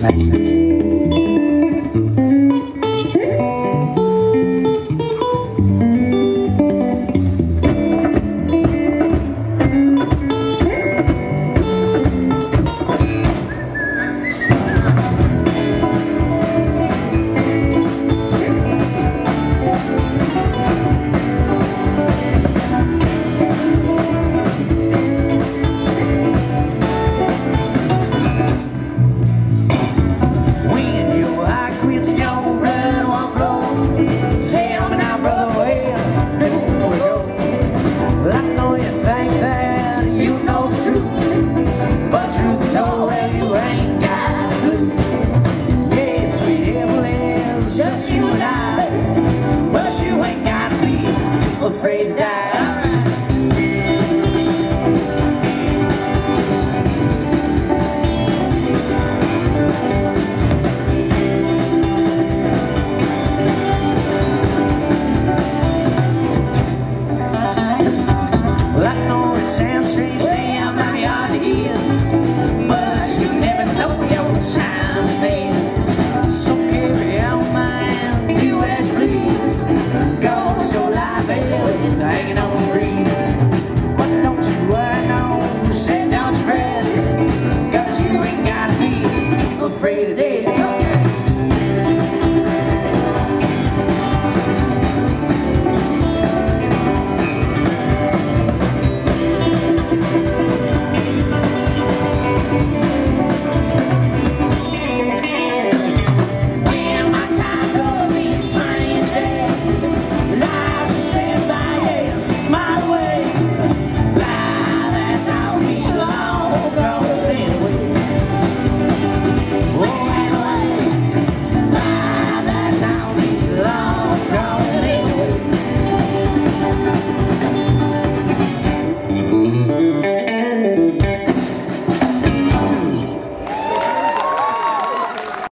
When afraid afraid of death.